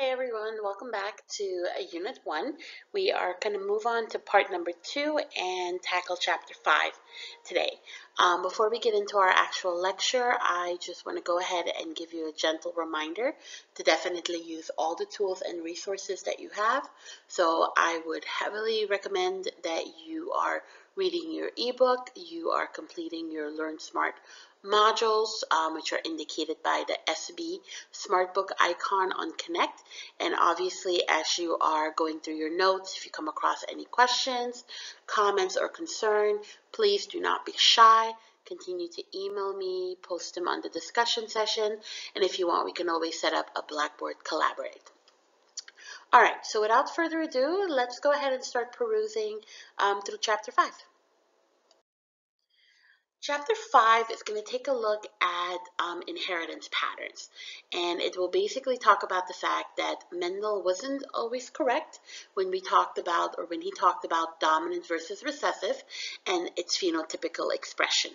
Hey everyone, welcome back to uh, Unit 1. We are going to move on to part number 2 and tackle chapter 5 today. Um, before we get into our actual lecture, I just want to go ahead and give you a gentle reminder to definitely use all the tools and resources that you have. So I would heavily recommend that you are reading your ebook, you are completing your Learn Smart modules, um, which are indicated by the SB Smartbook icon on Connect. And obviously, as you are going through your notes, if you come across any questions, comments, or concern, please do not be shy. Continue to email me, post them on the discussion session, and if you want, we can always set up a Blackboard Collaborate. All right, so without further ado, let's go ahead and start perusing um, through chapter 5. Chapter 5 is going to take a look at um, inheritance patterns and it will basically talk about the fact that Mendel wasn't always correct when we talked about or when he talked about dominant versus recessive and its phenotypical expression.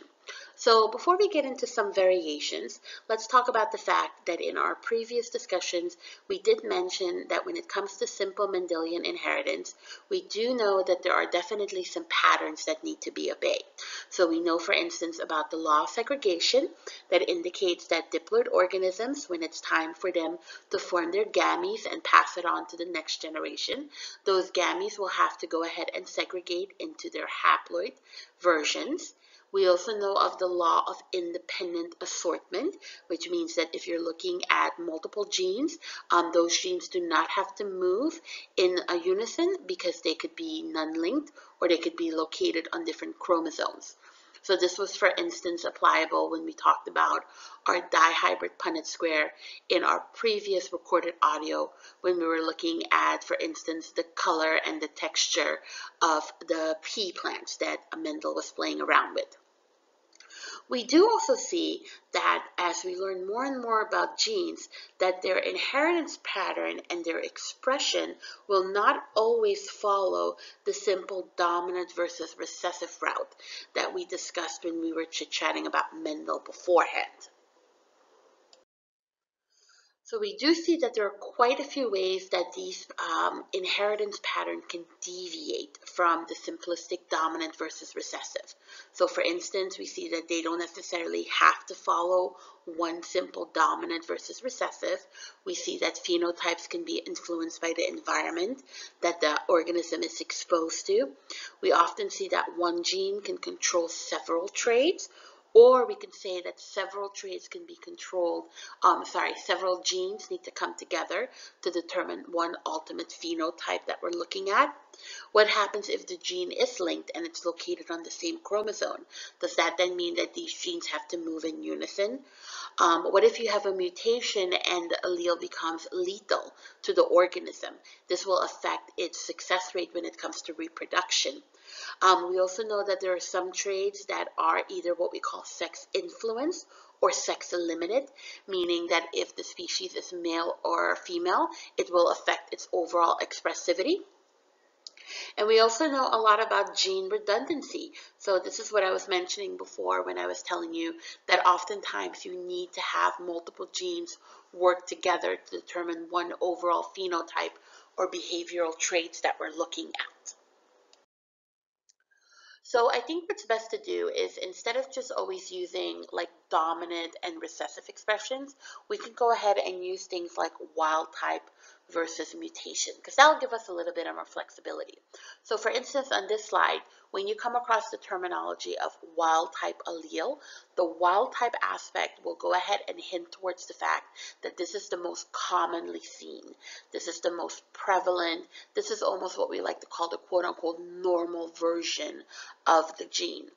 So before we get into some variations, let's talk about the fact that in our previous discussions, we did mention that when it comes to simple Mendelian inheritance, we do know that there are definitely some patterns that need to be obeyed. So we know, for instance, about the law of segregation that indicates that diploid organisms, when it's time for them to form their gametes and pass it on to the next generation, those gametes will have to go ahead and segregate into their haploid versions. We also know of the law of independent assortment, which means that if you're looking at multiple genes, um, those genes do not have to move in a unison because they could be non-linked or they could be located on different chromosomes. So this was, for instance, applicable when we talked about our dihybrid Punnett square in our previous recorded audio when we were looking at, for instance, the color and the texture of the pea plants that Mendel was playing around with. We do also see that as we learn more and more about genes, that their inheritance pattern and their expression will not always follow the simple dominant versus recessive route that we discussed when we were chit-chatting about Mendel beforehand. So we do see that there are quite a few ways that these um, inheritance pattern can deviate from the simplistic dominant versus recessive. So for instance, we see that they don't necessarily have to follow one simple dominant versus recessive. We see that phenotypes can be influenced by the environment that the organism is exposed to. We often see that one gene can control several traits or we can say that several traits can be controlled, um, sorry, several genes need to come together to determine one ultimate phenotype that we're looking at. What happens if the gene is linked and it's located on the same chromosome? Does that then mean that these genes have to move in unison? Um, what if you have a mutation and the allele becomes lethal to the organism? This will affect its success rate when it comes to reproduction. Um, we also know that there are some traits that are either what we call sex influenced or sex limited, meaning that if the species is male or female, it will affect its overall expressivity. And we also know a lot about gene redundancy. So this is what I was mentioning before when I was telling you that oftentimes you need to have multiple genes work together to determine one overall phenotype or behavioral traits that we're looking at. So I think what's best to do is instead of just always using like dominant and recessive expressions, we can go ahead and use things like wild type versus mutation because that'll give us a little bit of more flexibility. So for instance, on this slide, when you come across the terminology of wild type allele, the wild type aspect will go ahead and hint towards the fact that this is the most commonly seen. This is the most prevalent. This is almost what we like to call the quote unquote normal version of the gene.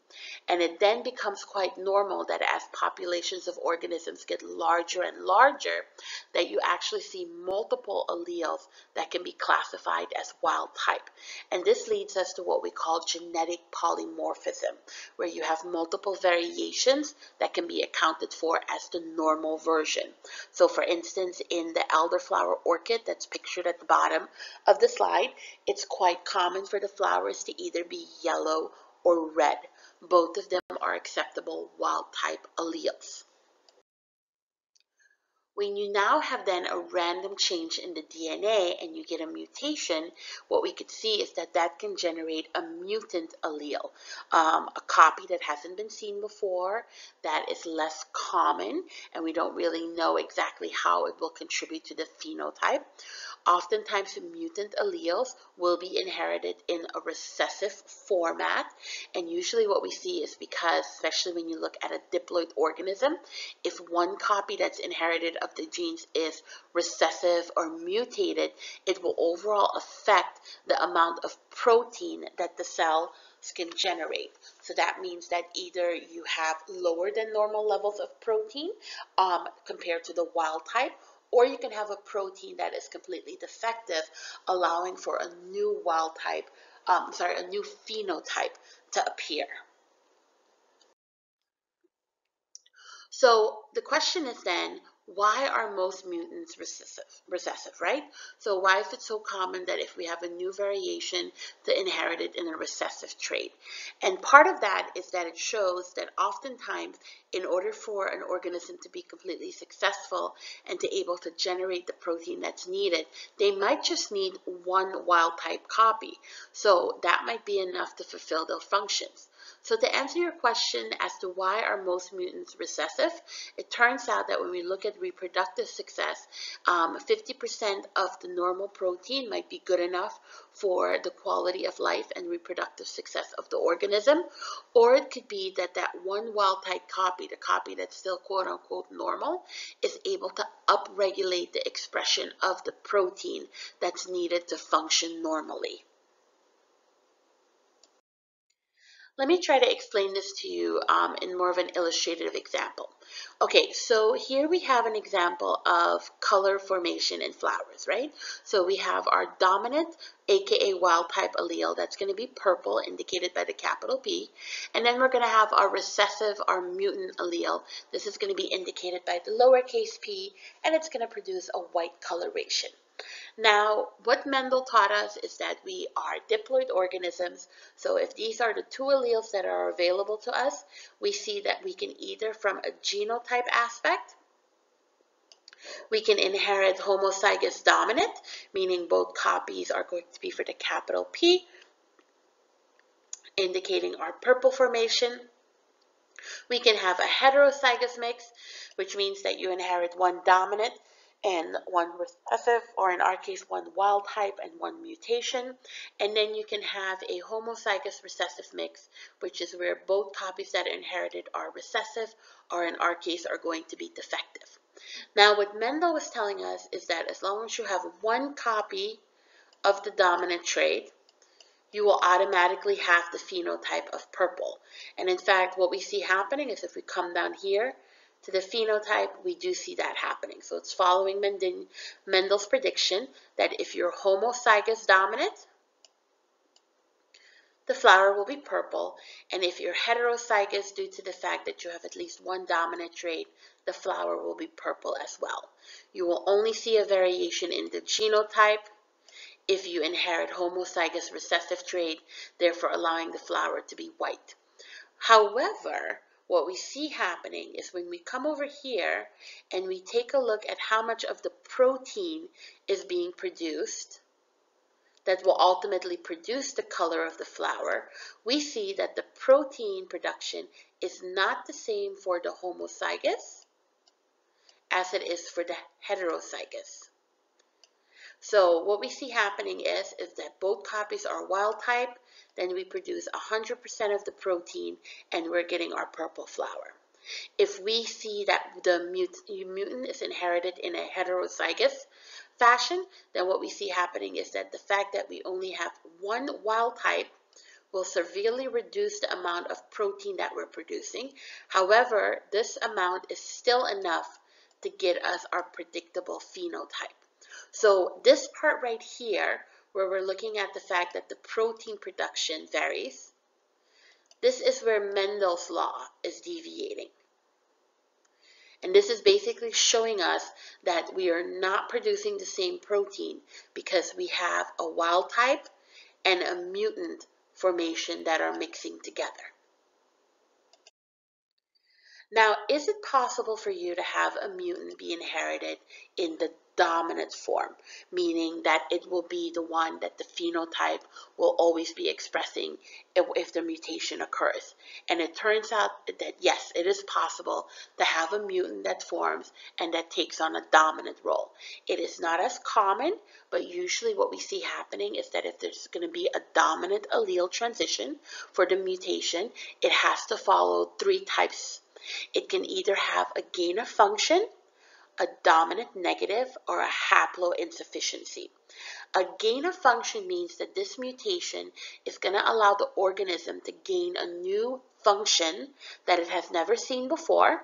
And it then becomes quite normal that as populations of organisms get larger and larger, that you actually see multiple alleles that can be classified as wild type. And this leads us to what we call genetic polymorphism, where you have multiple variations that can be accounted for as the normal version. So for instance, in the elderflower orchid that's pictured at the bottom of the slide, it's quite common for the flowers to either be yellow or red. Both of them are acceptable wild type alleles. When you now have then a random change in the DNA and you get a mutation, what we could see is that that can generate a mutant allele, um, a copy that hasn't been seen before, that is less common, and we don't really know exactly how it will contribute to the phenotype. Oftentimes, mutant alleles will be inherited in a recessive format. And usually what we see is because, especially when you look at a diploid organism, if one copy that's inherited of the genes is recessive or mutated, it will overall affect the amount of protein that the cell can generate. So that means that either you have lower than normal levels of protein um, compared to the wild type, or you can have a protein that is completely defective, allowing for a new wild type, um, sorry, a new phenotype to appear. So the question is then, why are most mutants recessive, recessive, right? So why is it so common that if we have a new variation to inherit it in a recessive trait? And part of that is that it shows that oftentimes in order for an organism to be completely successful and to able to generate the protein that's needed, they might just need one wild type copy. So that might be enough to fulfill their functions. So to answer your question as to why are most mutants recessive, it turns out that when we look at reproductive success, 50% um, of the normal protein might be good enough for the quality of life and reproductive success of the organism, or it could be that that one wild type copy, the copy that's still quote unquote normal, is able to upregulate the expression of the protein that's needed to function normally. Let me try to explain this to you um, in more of an illustrative example. Okay, so here we have an example of color formation in flowers, right? So we have our dominant, aka wild type allele, that's going to be purple, indicated by the capital P. And then we're going to have our recessive, our mutant allele. This is going to be indicated by the lowercase p, and it's going to produce a white coloration. Now, what Mendel taught us is that we are diploid organisms. So if these are the two alleles that are available to us, we see that we can either from a genotype aspect, we can inherit homozygous dominant, meaning both copies are going to be for the capital P, indicating our purple formation. We can have a heterozygous mix, which means that you inherit one dominant and one recessive, or in our case, one wild type and one mutation. And then you can have a homozygous recessive mix, which is where both copies that are inherited are recessive, or in our case, are going to be defective. Now, what Mendel was telling us is that as long as you have one copy of the dominant trait, you will automatically have the phenotype of purple. And in fact, what we see happening is if we come down here, to the phenotype, we do see that happening. So it's following Mendel's prediction that if you're homozygous dominant, the flower will be purple, and if you're heterozygous due to the fact that you have at least one dominant trait, the flower will be purple as well. You will only see a variation in the genotype if you inherit homozygous recessive trait, therefore allowing the flower to be white. However, what we see happening is when we come over here and we take a look at how much of the protein is being produced that will ultimately produce the color of the flower, we see that the protein production is not the same for the homozygous as it is for the heterozygous. So what we see happening is, is that both copies are wild type then we produce 100% of the protein and we're getting our purple flower. If we see that the mutant is inherited in a heterozygous fashion, then what we see happening is that the fact that we only have one wild type will severely reduce the amount of protein that we're producing. However, this amount is still enough to get us our predictable phenotype. So this part right here where we're looking at the fact that the protein production varies, this is where Mendel's law is deviating. And this is basically showing us that we are not producing the same protein because we have a wild type and a mutant formation that are mixing together. Now, is it possible for you to have a mutant be inherited in the dominant form, meaning that it will be the one that the phenotype will always be expressing if, if, the mutation occurs. And it turns out that yes, it is possible to have a mutant that forms and that takes on a dominant role. It is not as common, but usually what we see happening is that if there's going to be a dominant allele transition for the mutation, it has to follow three types. It can either have a gain of function, a dominant negative, or a haploinsufficiency. A gain of function means that this mutation is going to allow the organism to gain a new function that it has never seen before.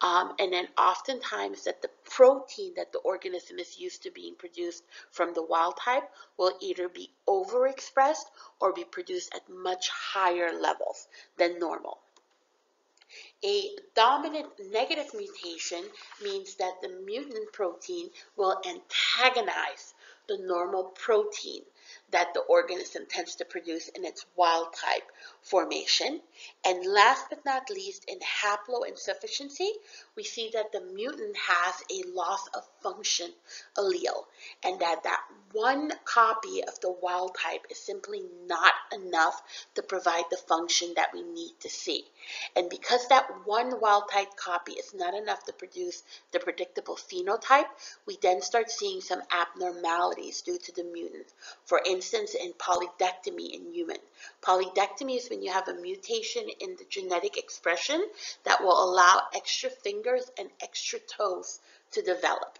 Um, and then oftentimes that the protein that the organism is used to being produced from the wild type will either be overexpressed or be produced at much higher levels than normal. A dominant negative mutation means that the mutant protein will antagonize the normal protein that the organism tends to produce in its wild type formation. And last but not least, in haploinsufficiency, we see that the mutant has a loss of function allele and that that one copy of the wild type is simply not enough to provide the function that we need to see. And because that one wild type copy is not enough to produce the predictable phenotype, we then start seeing some abnormalities due to the mutant. For instance, in polydectomy in human. Polydectomy is when you have a mutation in the genetic expression that will allow extra fingers and extra toes to develop.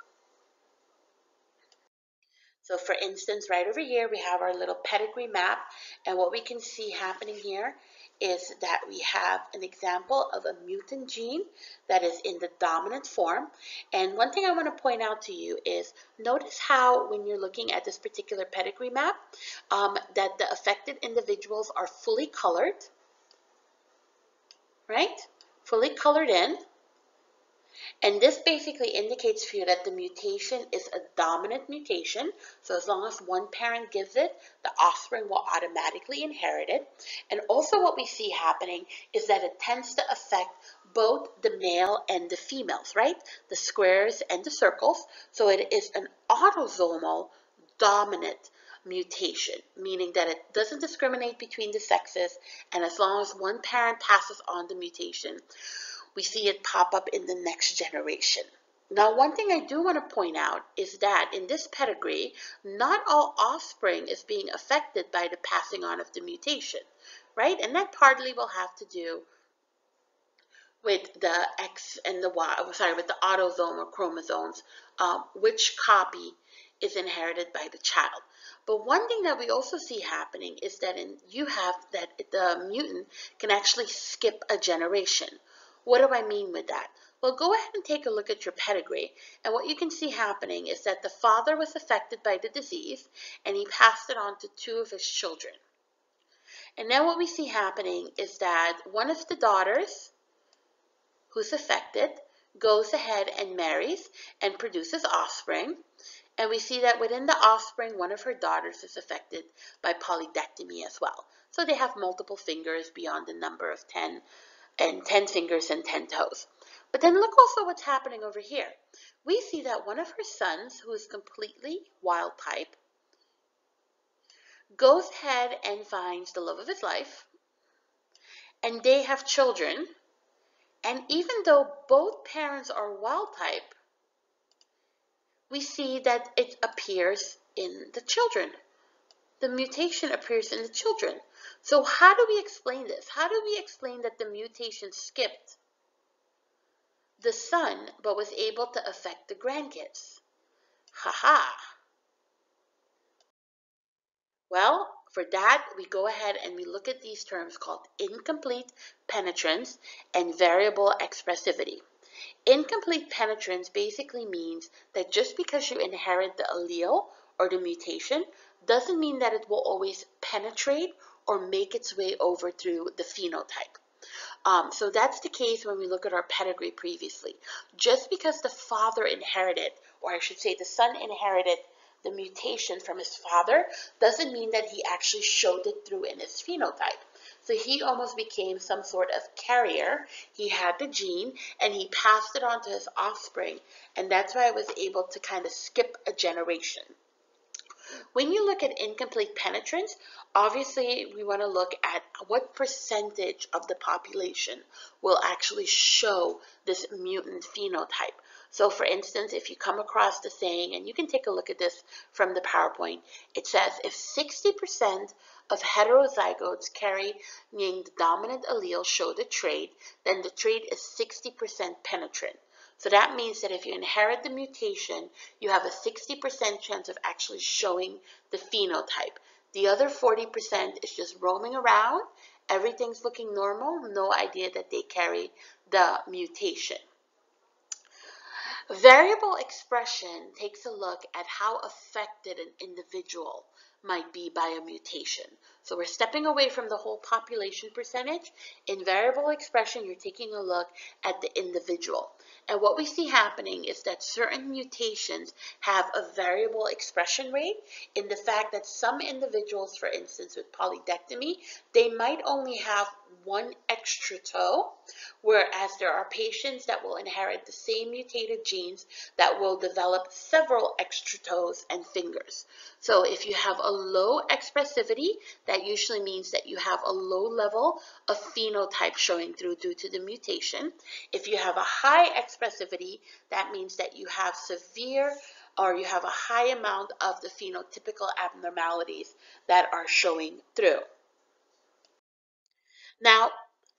So for instance, right over here, we have our little pedigree map. And what we can see happening here is that we have an example of a mutant gene that is in the dominant form. And one thing I want to point out to you is notice how when you're looking at this particular pedigree map, um, that the affected individuals are fully colored, right? Fully colored in. And this basically indicates for you that the mutation is a dominant mutation. So as long as one parent gives it, the offspring will automatically inherit it. And also what we see happening is that it tends to affect both the male and the females, right? The squares and the circles. So it is an autosomal dominant mutation, meaning that it doesn't discriminate between the sexes. And as long as one parent passes on the mutation, we see it pop up in the next generation. Now, one thing I do want to point out is that in this pedigree, not all offspring is being affected by the passing on of the mutation, right? And that partly will have to do with the X and the Y, oh, sorry, with the autosome or chromosomes, um, which copy is inherited by the child. But one thing that we also see happening is that in, you have that the mutant can actually skip a generation. What do I mean with that? Well, go ahead and take a look at your pedigree. And what you can see happening is that the father was affected by the disease and he passed it on to two of his children. And now what we see happening is that one of the daughters who's affected goes ahead and marries and produces offspring. And we see that within the offspring, one of her daughters is affected by polydectomy as well. So they have multiple fingers beyond the number of 10 and 10 fingers and 10 toes. But then look also what's happening over here. We see that one of her sons, who is completely wild type, goes ahead and finds the love of his life, and they have children. And even though both parents are wild type, we see that it appears in the children. The mutation appears in the children. So how do we explain this? How do we explain that the mutation skipped the son but was able to affect the grandkids? Haha. -ha. Well, for that, we go ahead and we look at these terms called incomplete penetrance and variable expressivity. Incomplete penetrance basically means that just because you inherit the allele or the mutation doesn't mean that it will always penetrate or make its way over through the phenotype. Um, so that's the case when we look at our pedigree previously. Just because the father inherited, or I should say the son inherited the mutation from his father, doesn't mean that he actually showed it through in his phenotype. So he almost became some sort of carrier. He had the gene and he passed it on to his offspring. And that's why I was able to kind of skip a generation. When you look at incomplete penetrance, obviously we want to look at what percentage of the population will actually show this mutant phenotype. So for instance, if you come across the saying, and you can take a look at this from the PowerPoint, it says if 60% of heterozygotes carrying the dominant allele show the trait, then the trait is 60% penetrant. So that means that if you inherit the mutation, you have a 60% chance of actually showing the phenotype. The other 40% is just roaming around. Everything's looking normal. No idea that they carry the mutation. Variable expression takes a look at how affected an individual might be by a mutation. So we're stepping away from the whole population percentage. In variable expression, you're taking a look at the individual. And what we see happening is that certain mutations have a variable expression rate in the fact that some individuals, for instance, with polydectomy, they might only have one extra toe, whereas there are patients that will inherit the same mutated genes that will develop several extra toes and fingers. So if you have a low expressivity, that usually means that you have a low level of phenotype showing through due to the mutation. If you have a high expressivity, that means that you have severe or you have a high amount of the phenotypical abnormalities that are showing through. Now,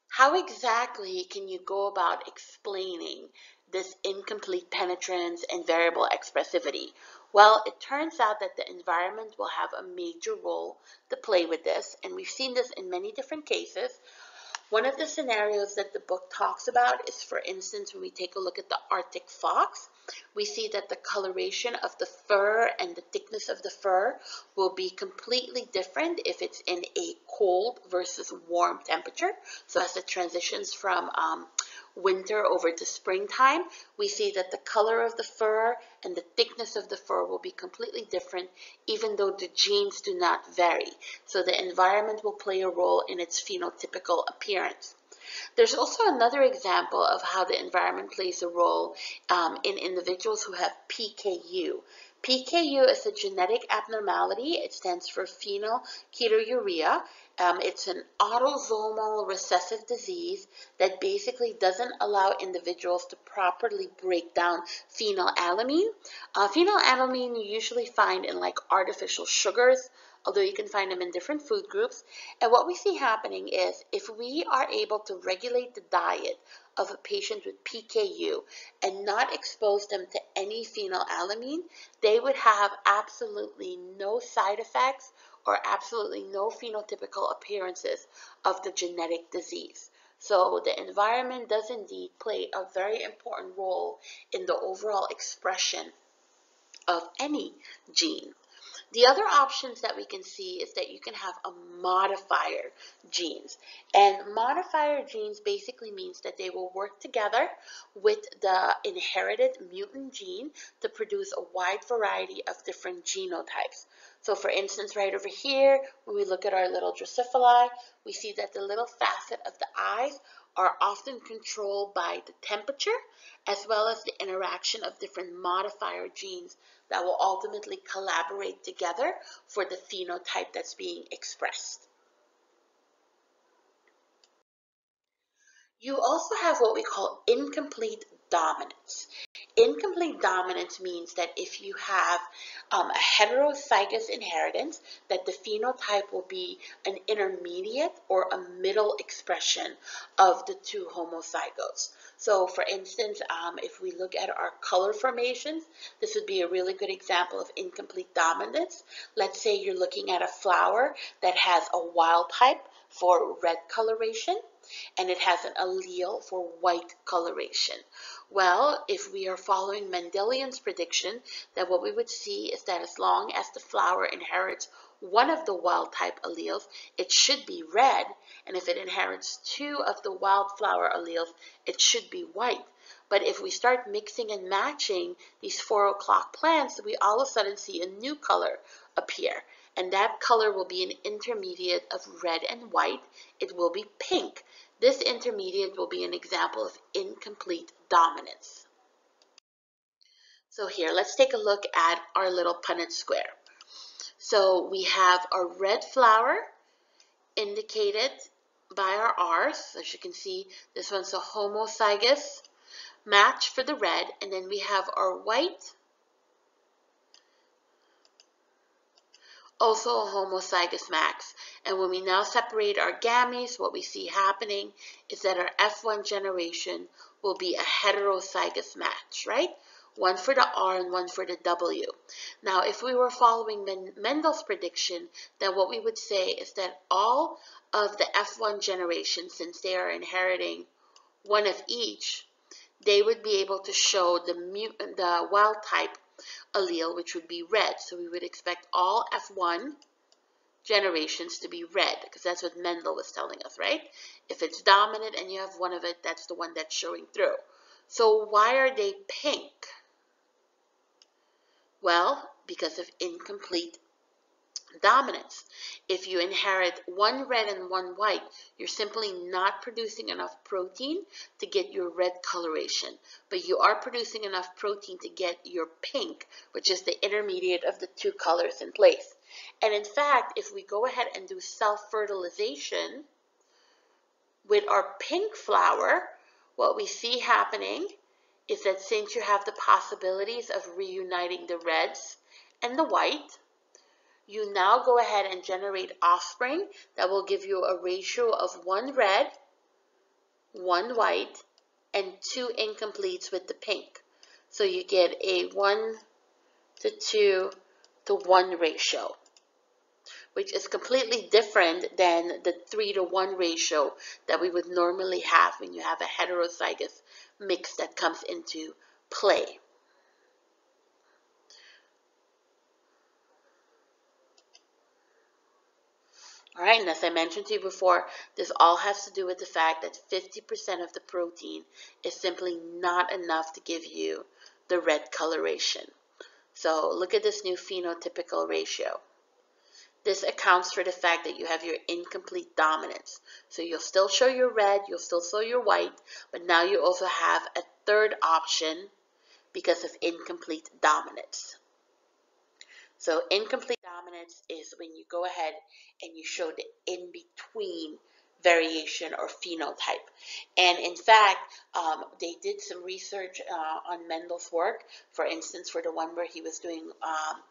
how exactly can you go about explaining this incomplete penetrance and variable expressivity? Well, it turns out that the environment will have a major role to play with this, and we've seen this in many different cases. One of the scenarios that the book talks about is, for instance, when we take a look at the Arctic fox, we see that the coloration of the fur and the thickness of the fur will be completely different if it's in a cold versus warm temperature. So as it transitions from um, winter over to springtime, we see that the color of the fur and the thickness of the fur will be completely different, even though the genes do not vary. So the environment will play a role in its phenotypical appearance. There's also another example of how the environment plays a role um, in individuals who have PKU. PKU is a genetic abnormality. It stands for phenylketonuria. Um, it's an autosomal recessive disease that basically doesn't allow individuals to properly break down phenylalanine. Uh, phenylalanine you usually find in like artificial sugars, although you can find them in different food groups. And what we see happening is if we are able to regulate the diet of a patient with PKU and not expose them to any phenylalanine, they would have absolutely no side effects or absolutely no phenotypical appearances of the genetic disease. So the environment does indeed play a very important role in the overall expression of any gene. The other options that we can see is that you can have a modifier genes. And modifier genes basically means that they will work together with the inherited mutant gene to produce a wide variety of different genotypes. So for instance, right over here, when we look at our little Drosophila, we see that the little facet of the eyes are often controlled by the temperature as well as the interaction of different modifier genes that will ultimately collaborate together for the phenotype that's being expressed. You also have what we call incomplete dominance. Incomplete dominance means that if you have um, a heterozygous inheritance, that the phenotype will be an intermediate or a middle expression of the two homozygotes. So for instance, um, if we look at our color formations, this would be a really good example of incomplete dominance. Let's say you're looking at a flower that has a wild type for red coloration and it has an allele for white coloration. Well, if we are following Mendelian's prediction, then what we would see is that as long as the flower inherits one of the wild type alleles, it should be red, and if it inherits two of the wildflower alleles, it should be white. But if we start mixing and matching these four o'clock plants, we all of a sudden see a new color appear. And that color will be an intermediate of red and white. It will be pink. This intermediate will be an example of incomplete dominance. So here, let's take a look at our little Punnett square. So we have our red flower indicated by our R's. As you can see, this one's a homozygous match for the red, and then we have our white, also a homozygous max. And when we now separate our gametes, what we see happening is that our F1 generation will be a heterozygous match, right? One for the R and one for the W. Now, if we were following Mendel's prediction, then what we would say is that all of the F1 generation, since they are inheriting one of each, they would be able to show the, the wild type allele, which would be red. So we would expect all F1 generations to be red, because that's what Mendel was telling us, right? If it's dominant and you have one of it, that's the one that's showing through. So why are they pink? Well, because of incomplete dominance. If you inherit one red and one white, you're simply not producing enough protein to get your red coloration, but you are producing enough protein to get your pink, which is the intermediate of the two colors in place. And in fact, if we go ahead and do self-fertilization with our pink flower, what we see happening is that since you have the possibilities of reuniting the reds and the white, you now go ahead and generate offspring that will give you a ratio of one red, one white, and two incompletes with the pink. So you get a 1 to 2 to 1 ratio, which is completely different than the 3 to 1 ratio that we would normally have when you have a heterozygous mix that comes into play. All right, and as I mentioned to you before, this all has to do with the fact that 50% of the protein is simply not enough to give you the red coloration. So look at this new phenotypical ratio. This accounts for the fact that you have your incomplete dominance. So you'll still show your red, you'll still show your white, but now you also have a third option because of incomplete dominance. So incomplete dominance is when you go ahead and you show the in-between variation or phenotype. And in fact, um, they did some research uh, on Mendel's work, for instance, for the one where he was doing um,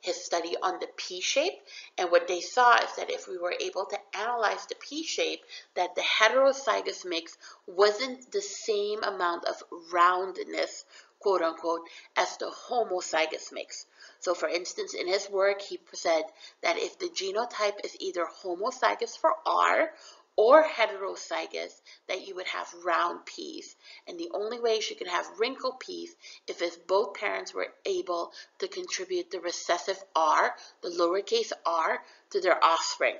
his study on the pea shape. And what they saw is that if we were able to analyze the pea shape, that the heterozygous mix wasn't the same amount of roundness quote unquote, as the homozygous mix. So for instance, in his work, he said that if the genotype is either homozygous for R or heterozygous, that you would have round peas. And the only way you can have wrinkled peas if if both parents were able to contribute the recessive R, the lowercase r, to their offspring.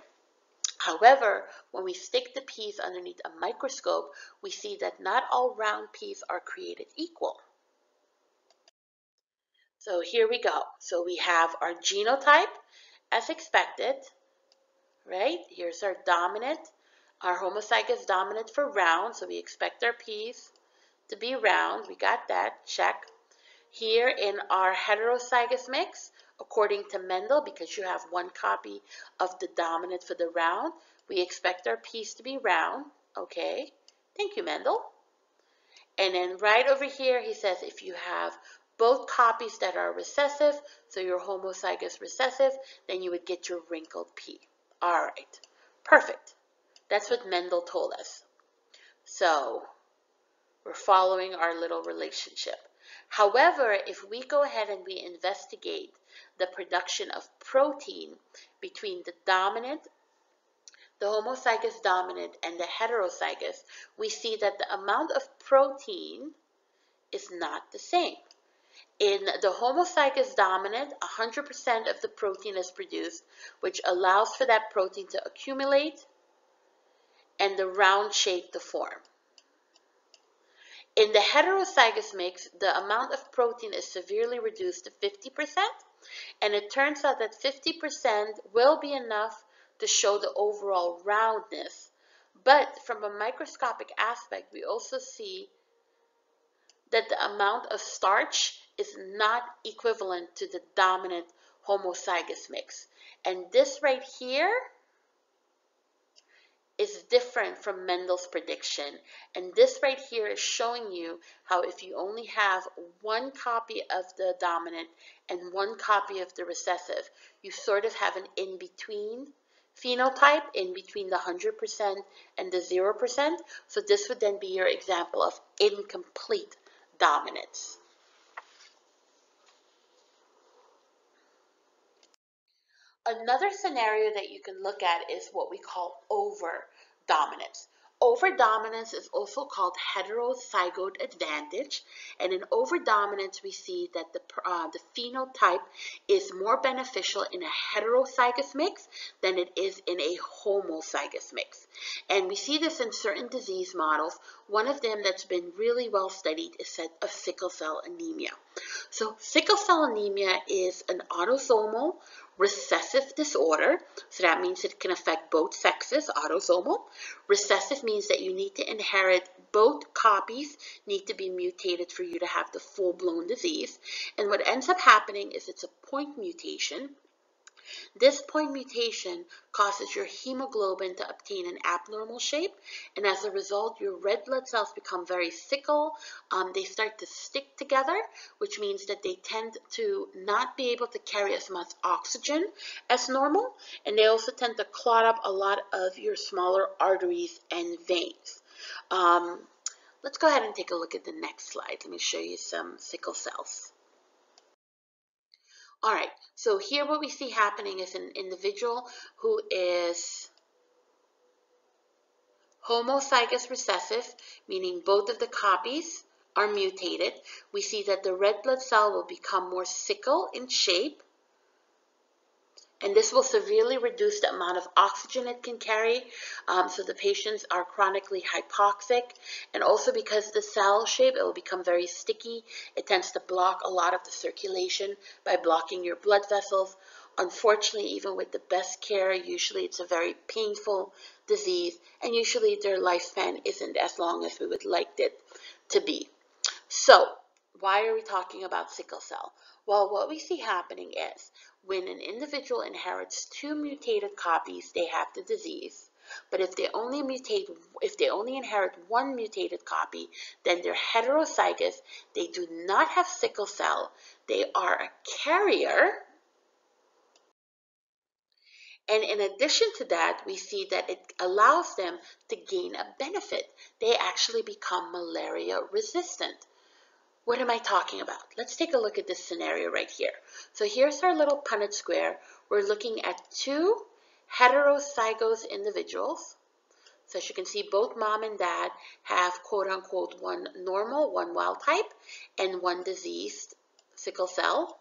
However, when we stick the peas underneath a microscope, we see that not all round peas are created equal. So here we go. So we have our genotype as expected, right? Here's our dominant. Our homozygous dominant for round, so we expect our peas to be round. We got that, check. Here in our heterozygous mix, according to Mendel, because you have one copy of the dominant for the round, we expect our peas to be round, okay? Thank you, Mendel. And then right over here, he says if you have both copies that are recessive, so you're homozygous recessive, then you would get your wrinkled pea. All right, perfect. That's what Mendel told us. So we're following our little relationship. However, if we go ahead and we investigate the production of protein between the dominant, the homozygous dominant, and the heterozygous, we see that the amount of protein is not the same. In the homozygous dominant, 100% of the protein is produced, which allows for that protein to accumulate and the round shape to form. In the heterozygous mix, the amount of protein is severely reduced to 50%, And it turns out that 50% will be enough to show the overall roundness. But from a microscopic aspect, we also see that the amount of starch is not equivalent to the dominant homozygous mix. And this right here is different from Mendel's prediction. And this right here is showing you how if you only have one copy of the dominant and one copy of the recessive, you sort of have an in-between phenotype in between the 100% and the 0%. So this would then be your example of incomplete dominance. Another scenario that you can look at is what we call over dominance. Over-dominance is also called heterozygote advantage, and in over-dominance we see that the, uh, the phenotype is more beneficial in a heterozygous mix than it is in a homozygous mix. And we see this in certain disease models. One of them that's been really well studied is that of sickle cell anemia. So sickle cell anemia is an autosomal recessive disorder. So that means it can affect both sexes, autosomal. Recessive means that you need to inherit both copies need to be mutated for you to have the full-blown disease. And what ends up happening is it's a point mutation this point mutation causes your hemoglobin to obtain an abnormal shape, and as a result, your red blood cells become very sickle. Um, they start to stick together, which means that they tend to not be able to carry as much oxygen as normal, and they also tend to clot up a lot of your smaller arteries and veins. Um, let's go ahead and take a look at the next slide. Let me show you some sickle cells. All right, so here what we see happening is an individual who is homozygous recessive, meaning both of the copies are mutated. We see that the red blood cell will become more sickle in shape and this will severely reduce the amount of oxygen it can carry. Um, so the patients are chronically hypoxic. And also because the cell shape, it will become very sticky. It tends to block a lot of the circulation by blocking your blood vessels. Unfortunately, even with the best care, usually it's a very painful disease, and usually their lifespan isn't as long as we would like it to be. So, why are we talking about sickle cell? Well, what we see happening is when an individual inherits two mutated copies, they have the disease. But if they only mutate, if they only inherit one mutated copy, then they're heterozygous. They do not have sickle cell. They are a carrier. And in addition to that, we see that it allows them to gain a benefit. They actually become malaria resistant. What am I talking about? Let's take a look at this scenario right here. So here's our little Punnett square. We're looking at two heterozygous individuals. So as you can see, both mom and dad have quote unquote one normal, one wild type, and one diseased sickle cell.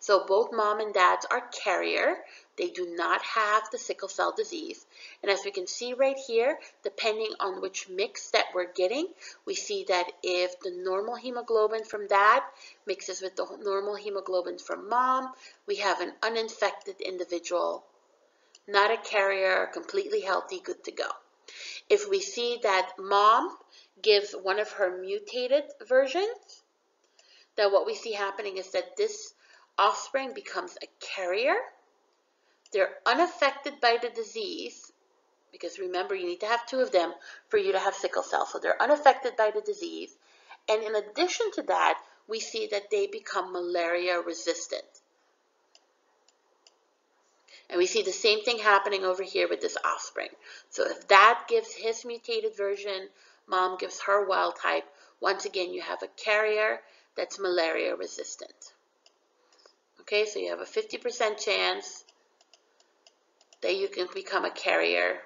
So both mom and dads are carrier. They do not have the sickle cell disease. And as we can see right here, depending on which mix that we're getting, we see that if the normal hemoglobin from dad mixes with the normal hemoglobin from mom, we have an uninfected individual, not a carrier, completely healthy, good to go. If we see that mom gives one of her mutated versions, then what we see happening is that this offspring becomes a carrier. They're unaffected by the disease because remember you need to have two of them for you to have sickle cell. So they're unaffected by the disease. And in addition to that, we see that they become malaria resistant. And we see the same thing happening over here with this offspring. So if dad gives his mutated version, mom gives her wild type, once again you have a carrier that's malaria resistant. Okay, so you have a 50% chance that you can become a carrier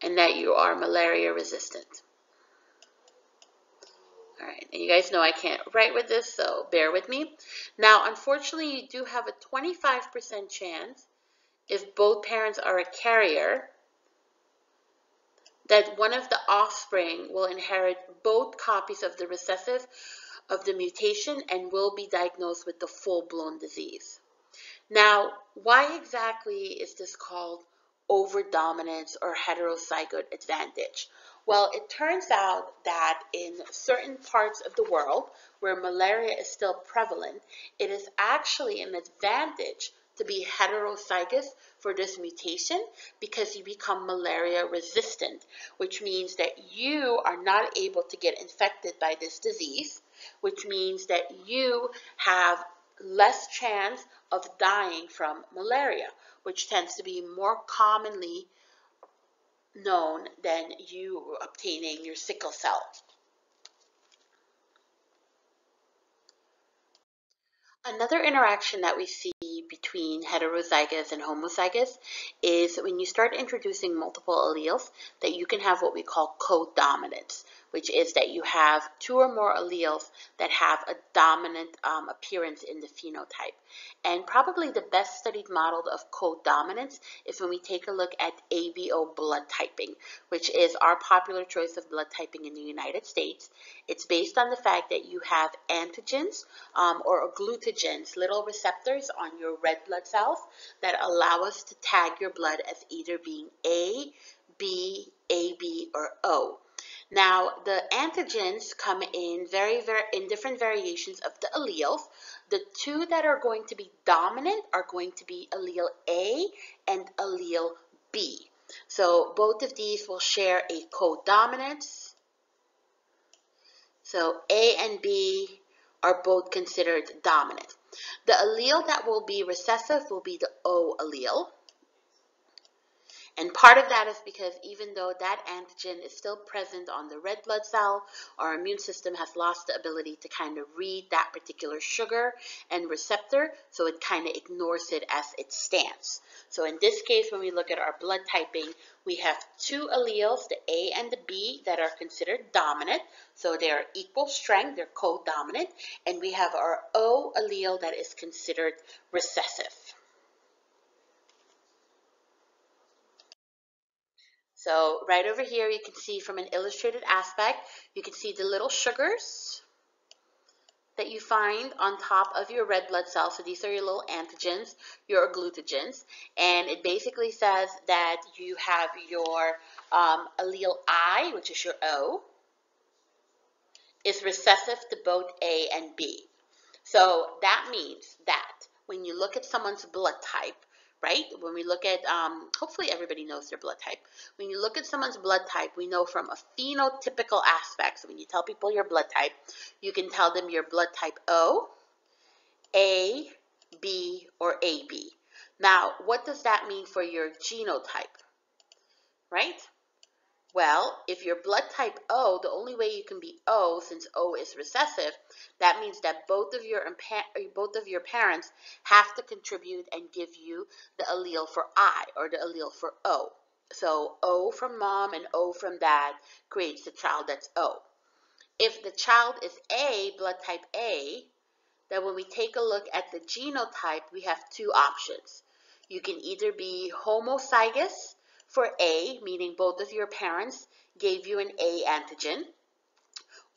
and that you are malaria resistant. All right, and you guys know I can't write with this, so bear with me. Now, unfortunately, you do have a 25% chance if both parents are a carrier that one of the offspring will inherit both copies of the recessive of the mutation and will be diagnosed with the full-blown disease. Now, why exactly is this called overdominance or heterozygote advantage? Well, it turns out that in certain parts of the world where malaria is still prevalent, it is actually an advantage to be heterozygous for this mutation because you become malaria resistant, which means that you are not able to get infected by this disease, which means that you have less chance of dying from malaria, which tends to be more commonly known than you obtaining your sickle cell. Another interaction that we see between heterozygous and homozygous is when you start introducing multiple alleles that you can have what we call codominance which is that you have two or more alleles that have a dominant um, appearance in the phenotype. And probably the best studied model of codominance is when we take a look at ABO blood typing, which is our popular choice of blood typing in the United States. It's based on the fact that you have antigens um, or agglutinogens, little receptors on your red blood cells that allow us to tag your blood as either being A, B, AB, or O. Now, the antigens come in very, very in different variations of the alleles. The two that are going to be dominant are going to be allele A and allele B. So both of these will share a codominance. So A and B are both considered dominant. The allele that will be recessive will be the O allele. And part of that is because even though that antigen is still present on the red blood cell, our immune system has lost the ability to kind of read that particular sugar and receptor, so it kind of ignores it as it stands. So in this case, when we look at our blood typing, we have two alleles, the A and the B, that are considered dominant. So they are equal strength, they're co-dominant. And we have our O allele that is considered recessive. So right over here, you can see from an illustrated aspect, you can see the little sugars that you find on top of your red blood cells. So these are your little antigens, your agglutinogens. And it basically says that you have your um, allele I, which is your O, is recessive to both A and B. So that means that when you look at someone's blood type, right? When we look at, um, hopefully everybody knows their blood type. When you look at someone's blood type, we know from a phenotypical aspect. So when you tell people your blood type, you can tell them your blood type O, A, B, or AB. Now, what does that mean for your genotype, right? Well, if you're blood type O, the only way you can be O, since O is recessive, that means that both of your both of your parents have to contribute and give you the allele for I or the allele for O. So O from mom and O from dad creates the child that's O. If the child is A, blood type A, then when we take a look at the genotype, we have two options. You can either be homozygous, for A, meaning both of your parents gave you an A antigen,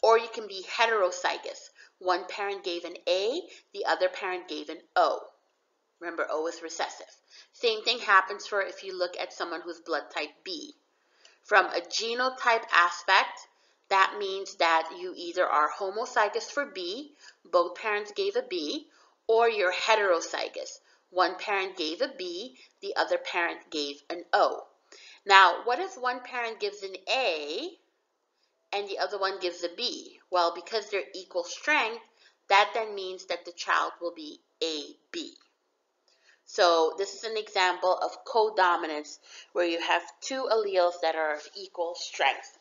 or you can be heterozygous. One parent gave an A, the other parent gave an O. Remember, O is recessive. Same thing happens for if you look at someone who's blood type B. From a genotype aspect, that means that you either are homozygous for B, both parents gave a B, or you're heterozygous. One parent gave a B, the other parent gave an O. Now, what if one parent gives an A and the other one gives a B? Well, because they're equal strength, that then means that the child will be AB. So this is an example of codominance where you have two alleles that are of equal strength.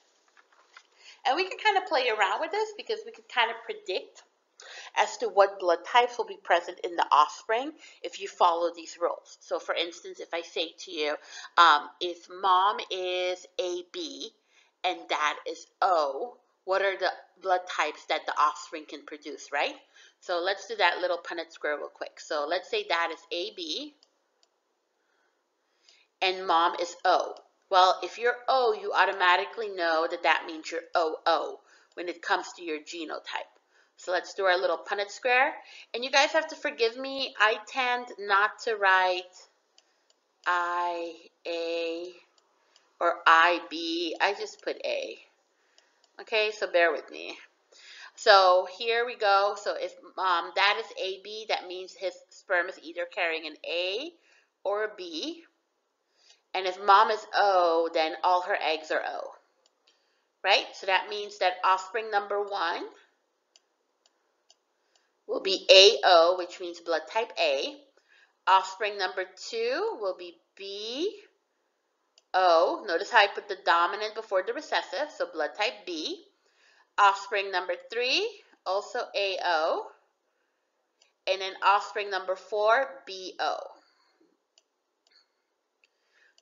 And we can kind of play around with this because we can kind of predict as to what blood types will be present in the offspring if you follow these rules. So for instance, if I say to you, um, if mom is AB and dad is O, what are the blood types that the offspring can produce, right? So let's do that little Punnett square real quick. So let's say dad is AB and mom is O. Well, if you're O, you automatically know that that means you're OO when it comes to your genotype. So let's do our little Punnett square. And you guys have to forgive me. I tend not to write I, A, or I, B. I just put A. Okay, so bear with me. So here we go. So if um, that is AB, that means his sperm is either carrying an A or a B. And if mom is O, then all her eggs are O. Right? So that means that offspring number one will be AO, which means blood type A. Offspring number two will be BO. Notice how I put the dominant before the recessive, so blood type B. Offspring number three, also AO. And then offspring number four, BO.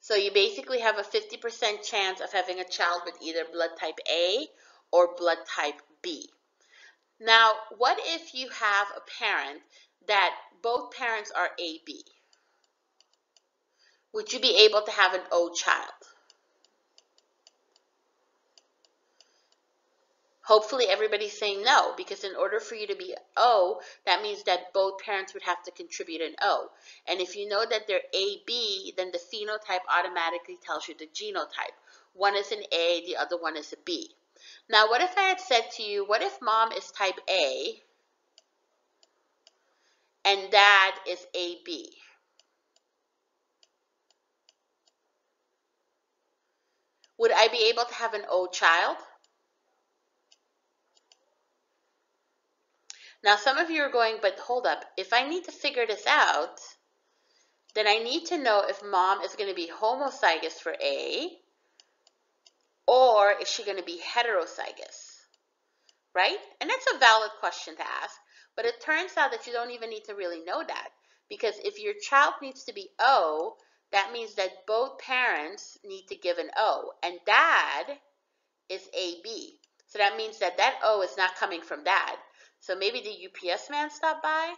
So you basically have a 50% chance of having a child with either blood type A or blood type B. Now, what if you have a parent that both parents are AB? Would you be able to have an O child? Hopefully everybody's saying no, because in order for you to be O, that means that both parents would have to contribute an O. And if you know that they're AB, then the phenotype automatically tells you the genotype. One is an A, the other one is a B. Now, what if I had said to you, what if mom is type A and dad is AB? Would I be able to have an O child? Now, some of you are going, but hold up. If I need to figure this out, then I need to know if mom is going to be homozygous for A or is she going to be heterozygous? Right? And that's a valid question to ask. But it turns out that you don't even need to really know that. Because if your child needs to be O, that means that both parents need to give an O. And dad is AB. So that means that that O is not coming from dad. So maybe the UPS man stopped by?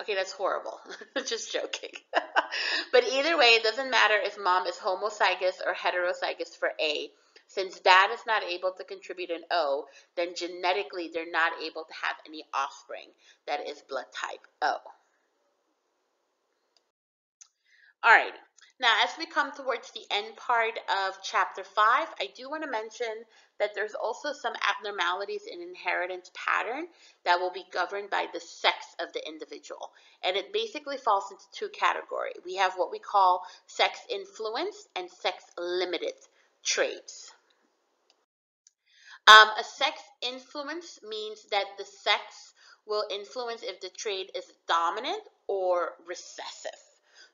Okay, that's horrible. Just joking. but either way, it doesn't matter if mom is homozygous or heterozygous for A. Since dad is not able to contribute an O, then genetically they're not able to have any offspring that is blood type O. Alrighty. Now, as we come towards the end part of chapter 5, I do want to mention that there's also some abnormalities in inheritance pattern that will be governed by the sex of the individual. And it basically falls into two categories. We have what we call sex influenced and sex limited traits. Um, a sex influence means that the sex will influence if the trait is dominant or recessive.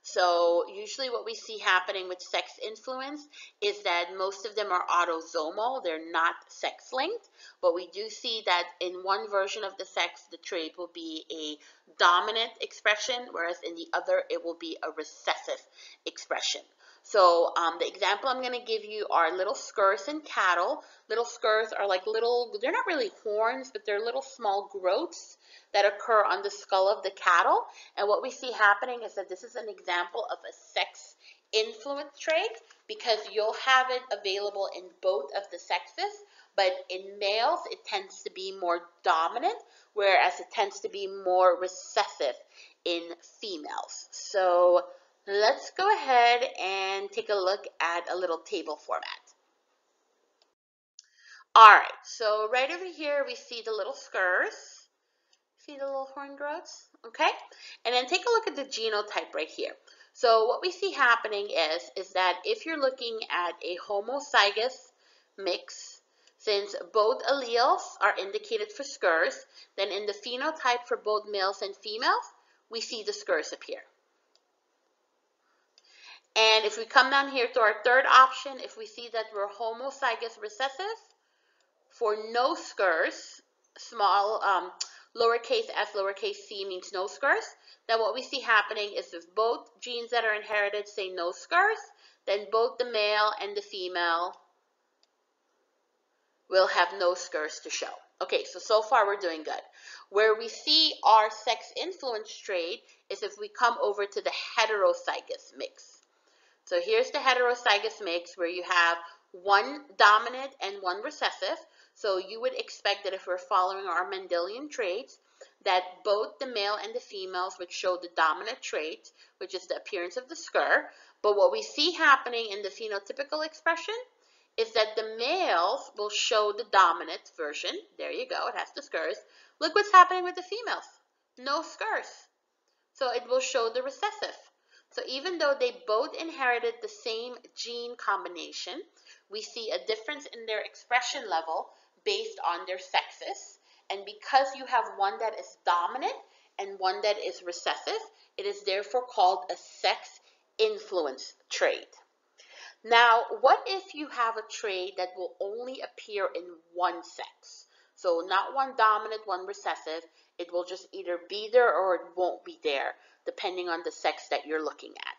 So usually what we see happening with sex influence is that most of them are autosomal. They're not sex linked, but we do see that in one version of the sex, the trait will be a dominant expression, whereas in the other, it will be a recessive expression. So um, the example I'm going to give you are little scurs in cattle. Little scurs are like little, they're not really horns, but they're little small growths that occur on the skull of the cattle. And what we see happening is that this is an example of a sex influence trait because you'll have it available in both of the sexes, but in males it tends to be more dominant, whereas it tends to be more recessive in females. So let's go ahead and take a look at a little table format. All right, so right over here we see the little scurs. See the little horn growths? Okay. And then take a look at the genotype right here. So what we see happening is, is that if you're looking at a homozygous mix, since both alleles are indicated for scurs, then in the phenotype for both males and females, we see the scurs appear. And if we come down here to our third option, if we see that we're homozygous recessive, for no scurs, small, um, lowercase s, lowercase c means no scurs, then what we see happening is if both genes that are inherited say no scurs, then both the male and the female will have no scurs to show. Okay, so so far we're doing good. Where we see our sex influence trait is if we come over to the heterozygous mix. So here's the heterozygous mix where you have one dominant and one recessive. So you would expect that if we're following our Mendelian traits, that both the male and the females would show the dominant trait, which is the appearance of the scur. But what we see happening in the phenotypical expression is that the males will show the dominant version. There you go, it has the scurs. Look what's happening with the females. No scurs. So it will show the recessive. So even though they both inherited the same gene combination, we see a difference in their expression level based on their sexes. And because you have one that is dominant and one that is recessive, it is therefore called a sex influence trait. Now, what if you have a trait that will only appear in one sex? So not one dominant, one recessive. It will just either be there or it won't be there, depending on the sex that you're looking at.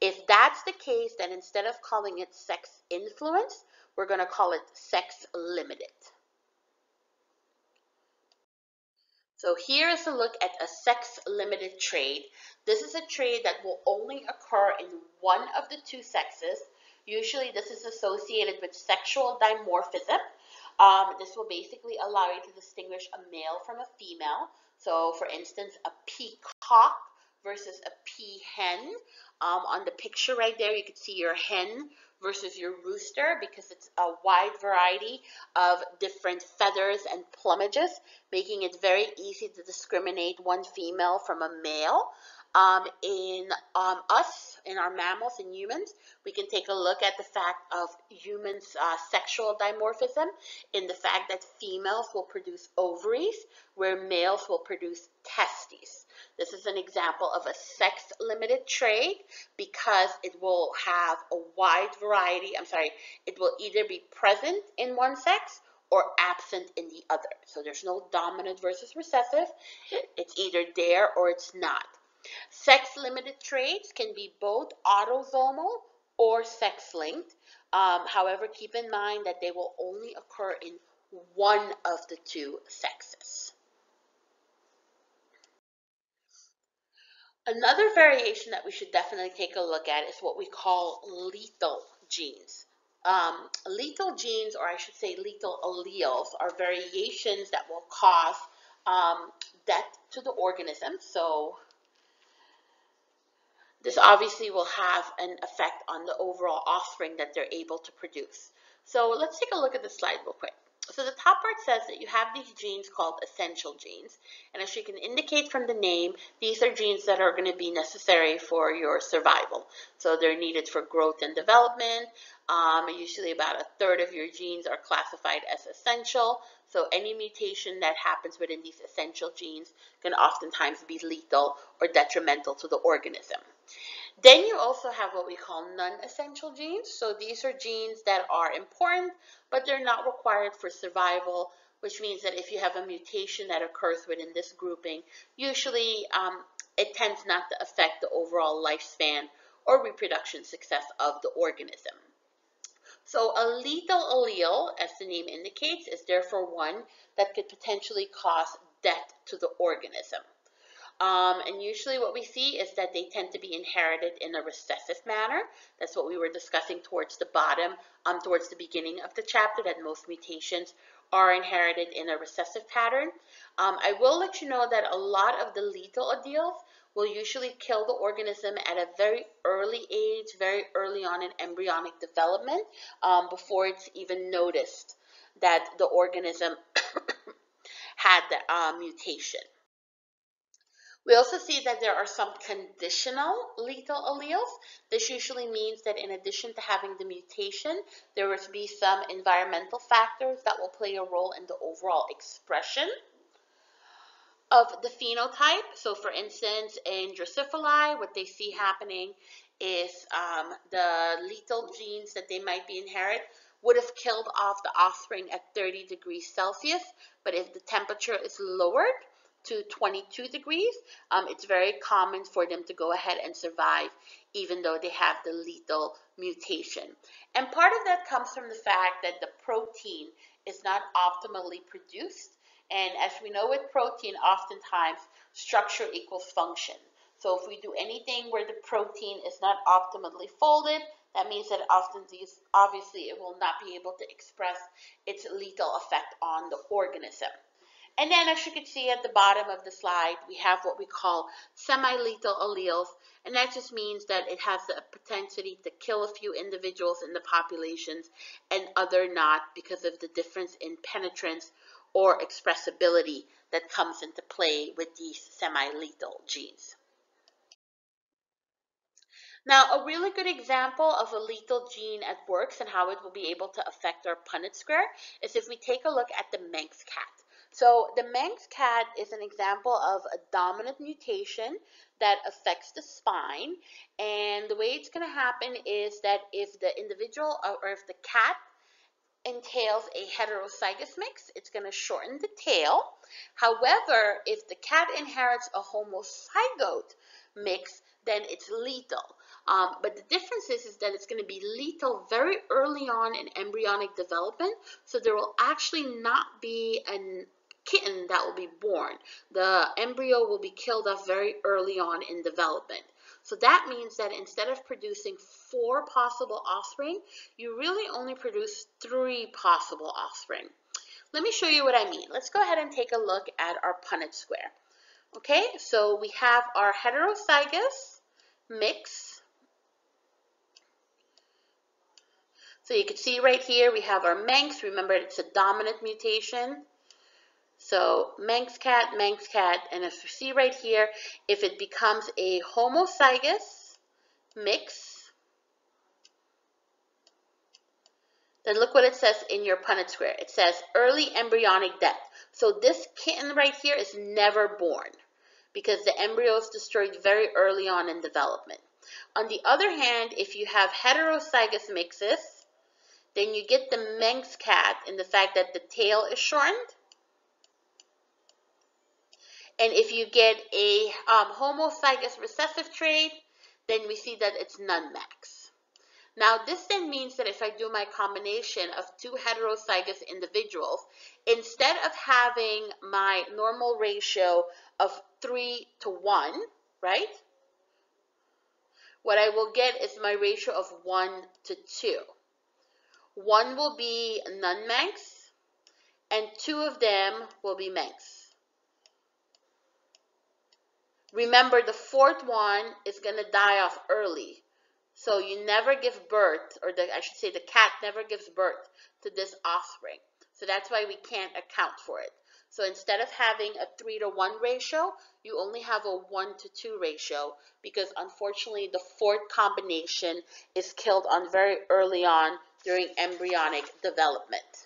If that's the case, then instead of calling it sex influence, we're going to call it sex limited. So here is a look at a sex-limited trade. This is a trade that will only occur in one of the two sexes. Usually this is associated with sexual dimorphism. Um, this will basically allow you to distinguish a male from a female. So for instance, a peacock versus a peahen. Um, on the picture right there, you can see your hen versus your rooster because it's a wide variety of different feathers and plumages, making it very easy to discriminate one female from a male. Um, in um, us, in our mammals and humans, we can take a look at the fact of humans' uh, sexual dimorphism in the fact that females will produce ovaries, where males will produce testes. This is an example of a sex-limited trait because it will have a wide variety. I'm sorry, it will either be present in one sex or absent in the other. So there's no dominant versus recessive. It's either there or it's not. Sex-limited traits can be both autosomal or sex-linked. Um, however, keep in mind that they will only occur in one of the two sexes. Another variation that we should definitely take a look at is what we call lethal genes. Um, lethal genes, or I should say lethal alleles, are variations that will cause um, death to the organism. So this obviously will have an effect on the overall offspring that they're able to produce. So let's take a look at the slide real quick. So the top part says that you have these genes called essential genes. And as you can indicate from the name, these are genes that are going to be necessary for your survival. So they're needed for growth and development. Um, usually about a third of your genes are classified as essential. So any mutation that happens within these essential genes can oftentimes be lethal or detrimental to the organism. Then you also have what we call non-essential genes. So these are genes that are important, but they're not required for survival, which means that if you have a mutation that occurs within this grouping, usually um, it tends not to affect the overall lifespan or reproduction success of the organism. So a lethal allele, as the name indicates, is therefore one that could potentially cause death to the organism. Um, and usually what we see is that they tend to be inherited in a recessive manner. That's what we were discussing towards the bottom, um, towards the beginning of the chapter, that most mutations are inherited in a recessive pattern. Um, I will let you know that a lot of the lethal alleles will usually kill the organism at a very early age, very early on in embryonic development, um, before it's even noticed that the organism had the uh, mutation. We also see that there are some conditional lethal alleles. This usually means that in addition to having the mutation, there would be some environmental factors that will play a role in the overall expression of the phenotype. So for instance, in Drosophila, what they see happening is um, the lethal genes that they might be inherit would have killed off the offspring at 30 degrees Celsius, but if the temperature is lowered, to 22 degrees, um, it's very common for them to go ahead and survive even though they have the lethal mutation. And part of that comes from the fact that the protein is not optimally produced. And as we know with protein, oftentimes structure equals function. So if we do anything where the protein is not optimally folded, that means that often these, obviously it will not be able to express its lethal effect on the organism. And then as you can see at the bottom of the slide, we have what we call semi-lethal alleles, and that just means that it has the propensity to kill a few individuals in the populations and other not because of the difference in penetrance or expressibility that comes into play with these semi-lethal genes. Now, a really good example of a lethal gene at works and how it will be able to affect our Punnett square is if we take a look at the Manx cat. So the Manx cat is an example of a dominant mutation that affects the spine. And the way it's going to happen is that if the individual or if the cat entails a heterozygous mix, it's going to shorten the tail. However, if the cat inherits a homozygote mix, then it's lethal. Um, but the difference is, is that it's going to be lethal very early on in embryonic development, so there will actually not be an kitten that will be born. The embryo will be killed off very early on in development. So that means that instead of producing four possible offspring, you really only produce three possible offspring. Let me show you what I mean. Let's go ahead and take a look at our Punnett square. Okay, so we have our heterozygous mix. So you can see right here we have our Manx. Remember, it's a dominant mutation. So Manx cat, Manx cat, and as you see right here, if it becomes a homozygous mix, then look what it says in your Punnett square. It says early embryonic death. So this kitten right here is never born because the embryo is destroyed very early on in development. On the other hand, if you have heterozygous mixes, then you get the Manx cat in the fact that the tail is shortened and if you get a um, homozygous recessive trait, then we see that it's non-Manx. Now, this then means that if I do my combination of two heterozygous individuals, instead of having my normal ratio of 3 to 1, right? What I will get is my ratio of 1 to 2. One will be non-Manx, and two of them will be Manx. Remember, the fourth one is going to die off early. So you never give birth, or the, I should say the cat never gives birth to this offspring. So that's why we can't account for it. So instead of having a 3 to 1 ratio, you only have a 1 to 2 ratio because unfortunately the fourth combination is killed on very early on during embryonic development.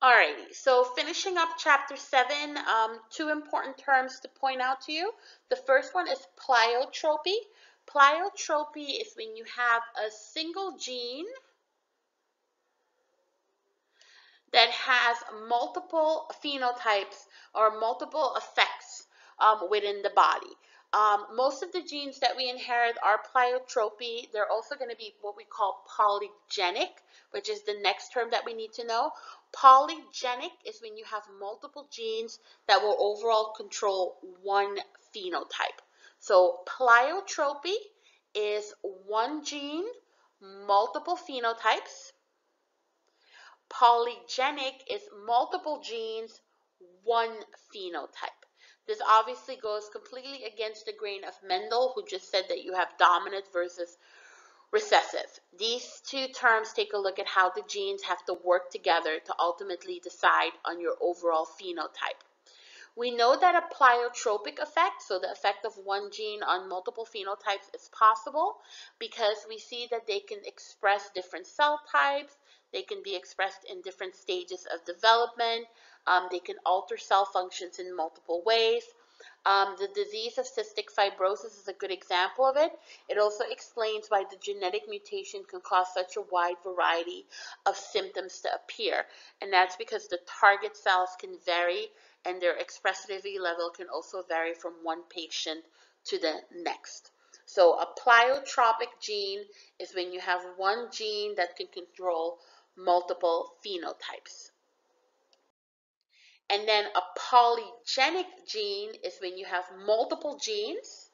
Alrighty, so finishing up chapter 7, um, two important terms to point out to you. The first one is pleiotropy. Pleiotropy is when you have a single gene that has multiple phenotypes or multiple effects um, within the body. Um, most of the genes that we inherit are pleiotropy. They're also going to be what we call polygenic, which is the next term that we need to know. Polygenic is when you have multiple genes that will overall control one phenotype. So pleiotropy is one gene, multiple phenotypes. Polygenic is multiple genes, one phenotype. This obviously goes completely against the grain of Mendel, who just said that you have dominant versus recessive. These two terms take a look at how the genes have to work together to ultimately decide on your overall phenotype. We know that a pleiotropic effect, so the effect of one gene on multiple phenotypes is possible because we see that they can express different cell types, they can be expressed in different stages of development, um, they can alter cell functions in multiple ways. Um, the disease of cystic fibrosis is a good example of it. It also explains why the genetic mutation can cause such a wide variety of symptoms to appear. And that's because the target cells can vary and their expressivity level can also vary from one patient to the next. So a pleiotropic gene is when you have one gene that can control multiple phenotypes. And then a polygenic gene is when you have multiple genes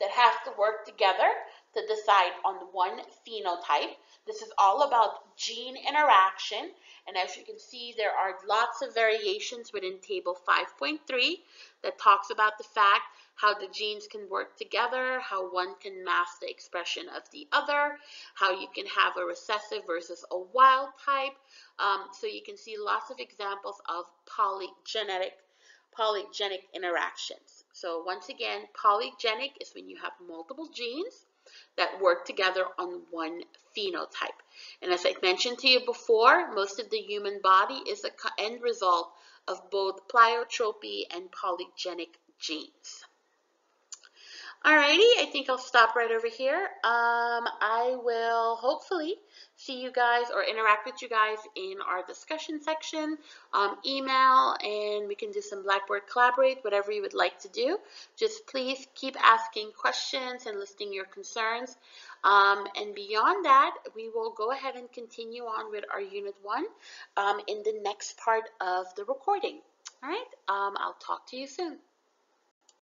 that have to work together to decide on one phenotype. This is all about gene interaction. And as you can see, there are lots of variations within table 5.3 that talks about the fact how the genes can work together, how one can mask the expression of the other, how you can have a recessive versus a wild type. Um, so you can see lots of examples of polygenetic polygenic interactions. So once again, polygenic is when you have multiple genes that work together on one phenotype. And as I mentioned to you before, most of the human body is an end result of both pleiotropy and polygenic genes. Alrighty, I think I'll stop right over here. Um, I will hopefully see you guys or interact with you guys in our discussion section, um, email, and we can do some Blackboard Collaborate, whatever you would like to do. Just please keep asking questions and listing your concerns. Um, and beyond that, we will go ahead and continue on with our Unit 1 um, in the next part of the recording. All right, um, I'll talk to you soon.